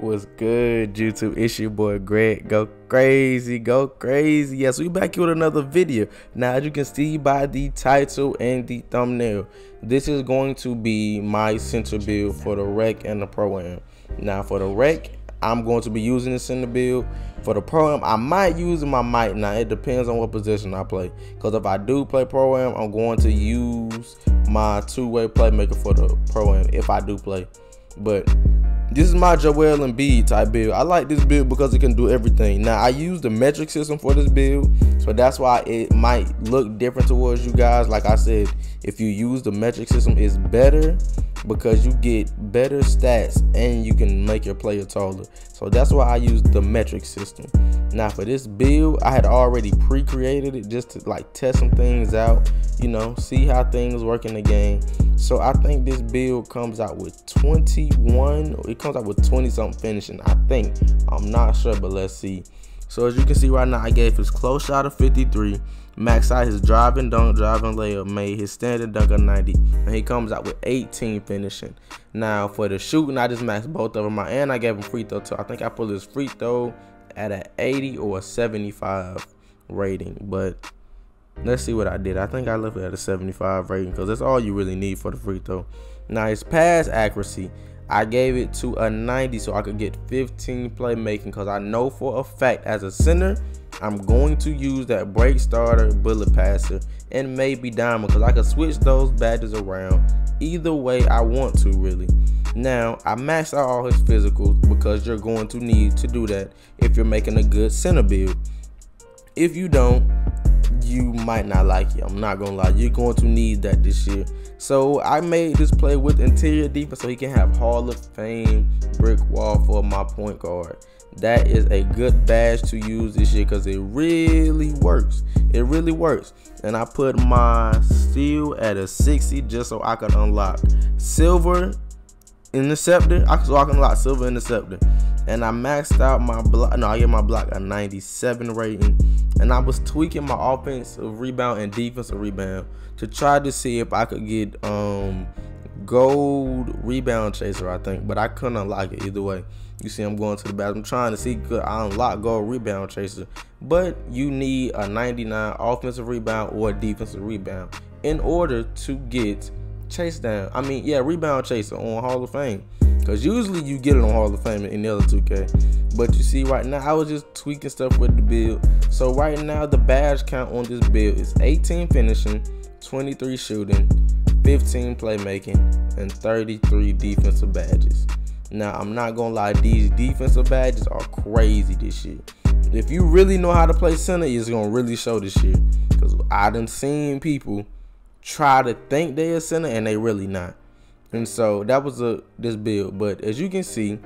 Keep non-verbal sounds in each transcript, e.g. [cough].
was good, YouTube? It's your boy Greg. Go crazy, go crazy. Yes, we back here with another video. Now, as you can see by the title and the thumbnail, this is going to be my center build for the rec and the pro am. Now, for the rec, I'm going to be using the center build. For the pro am, I might use them, I might not. It depends on what position I play. Because if I do play pro am, I'm going to use my two-way playmaker for the pro am if I do play. But this is my Joel Embiid type build. I like this build because it can do everything. Now, I use the metric system for this build, so that's why it might look different towards you guys. Like I said, if you use the metric system, it's better because you get better stats and you can make your player taller. So that's why I use the metric system. Now for this build, I had already pre-created it just to like test some things out, you know, see how things work in the game. So I think this build comes out with 21, it comes out with 20 something finishing. I think, I'm not sure, but let's see. So as you can see right now, I gave his close shot of 53, max out his driving dunk, driving layup, made his standard dunk of 90, and he comes out with 18 finishing. Now for the shooting, I just maxed both of them out, and I gave him free throw too. I think I put his free throw at an 80 or a 75 rating, but let's see what I did. I think I left it at a 75 rating because that's all you really need for the free throw. Now his pass accuracy, I gave it to a 90 so I could get 15 playmaking because I know for a fact as a center, I'm going to use that break starter, bullet passer, and maybe diamond because I can switch those badges around either way I want to really. Now, I maxed out all his physicals because you're going to need to do that if you're making a good center build. If you don't, you might not like it. I'm not gonna lie, you're going to need that this year. So I made this play with interior defense so he can have Hall of Fame brick wall for my point guard. That is a good badge to use this year because it really works. It really works. And I put my steal at a 60 just so I can unlock silver interceptor. I so I can unlock silver interceptor. And I maxed out my block. No, I get my block a 97 rating and I was tweaking my offensive rebound and defensive rebound to try to see if I could get um gold rebound chaser, I think, but I couldn't unlock it either way. You see, I'm going to the bathroom trying to see could I unlock gold rebound chaser, but you need a 99 offensive rebound or defensive rebound in order to get chase down. I mean, yeah, rebound chaser on Hall of Fame. Because usually you get it on Hall of Fame in the other 2K. But you see, right now, I was just tweaking stuff with the build. So right now, the badge count on this build is 18 finishing, 23 shooting, 15 playmaking, and 33 defensive badges. Now, I'm not to lie, these defensive badges are crazy this year. If you really know how to play center, it's to really show this year. Because I done seen people try to think they are center and they really not. And so that was a this build. But as you can see,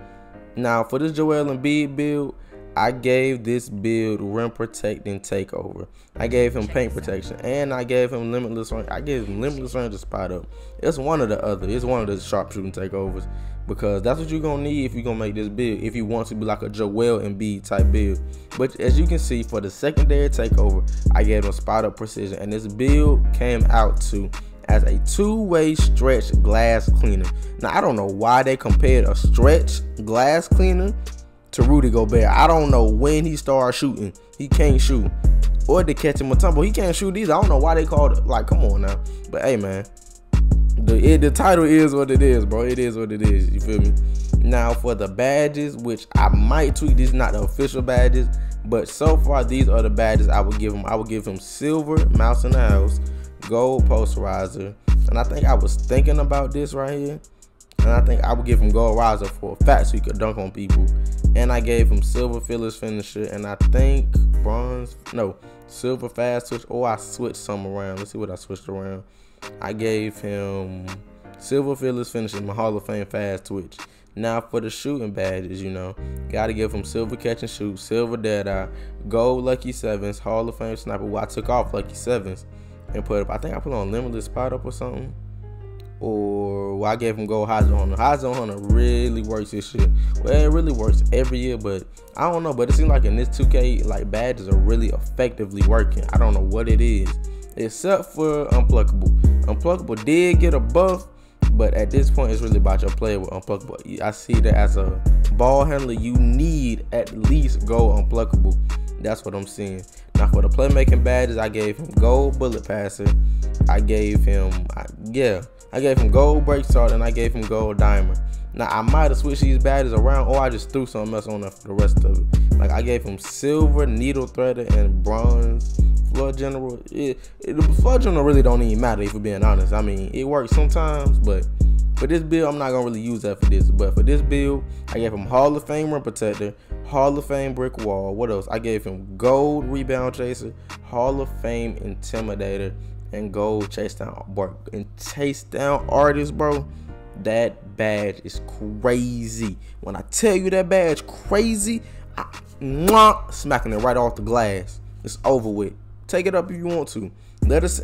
now for this Joel and Embiid build, I gave this build rim protecting takeover. I gave him paint protection and I gave him limitless range. I gave him limitless range to spot up. It's one of the other. It's one of the sharpshooting takeovers because that's what you're gonna need if you're gonna make this build. If you want to be like a Joel Embiid type build. But as you can see, for the secondary takeover, I gave him spot up precision, and this build came out to as a two-way stretch glass cleaner. Now I don't know why they compared a stretch glass cleaner to Rudy Gobert. I don't know when he started shooting. He can't shoot. Or to Dikembe Mutombo. He can't shoot these. I don't know why they called it. Like, come on now. But hey, man. The, it, the title is what it is, bro. It is what it is. You feel me? Now, for the badges, which I might tweet. These not the official badges. But so far, these are the badges I would give him. I would give him silver, mouse in the house, gold posterizer. And I think I was thinking about this right here. And I think I would give him gold riser for a fact so he could dunk on people. And I gave him silver Fearless Finisher. And I think bronze, no, silver fast switch. Or I switched some around. Let's see what I switched around. I gave him silver Fearless Finisher, my Hall of Fame fast switch. Now for the shooting badges, you know, gotta give him silver catch and shoot, silver dead eye, gold lucky sevens, Hall of Fame sniper. I took off lucky sevens and put up. I think I put on limitless spot up or something. Or well, I gave him gold Hot Zone Hunter. Hot Zone Hunter really works this shit. Well, it really works every year, but I don't know. But it seems like in this 2K, like badges are really effectively working. I don't know what it is, except for Unpluckable. Unpluckable did get a buff, But at this point, it's really about your play with unpluckable. I see that as a ball handler, you need at least go unpluckable. That's what I'm seeing. Now for the playmaking badges, I gave him gold bullet passer. I gave him, I, yeah, I gave him gold break start and I gave him gold diamond. Now I might have switched these badges around, or I just threw something else on there for the rest of it. Like I gave him silver, needle threader, and bronze floor general. It, it, the floor general really don't even matter if we're being honest. I mean, it works sometimes, but for this build, I'm not gonna really use that for this. But for this build, I gave him Hall of Fame rim protector, Hall of Fame brick wall. What else? I gave him gold rebound chaser, Hall of Fame intimidator, and gold chase down work and chase down artist, bro. That badge is crazy. When I tell you that badge crazy, I mwah, smacking it right off the glass. It's over with. Take it up if you want to. Let us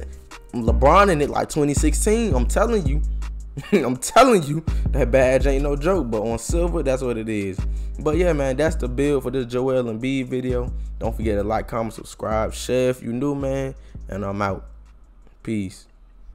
LeBron in it like 2016. I'm telling you. [laughs] I'm telling you, that badge ain't no joke. But on silver, that's what it is. But yeah, man, that's the build for this Joel Embiid video. Don't forget to like, comment, subscribe, share if you new, man. And I'm out. Peace.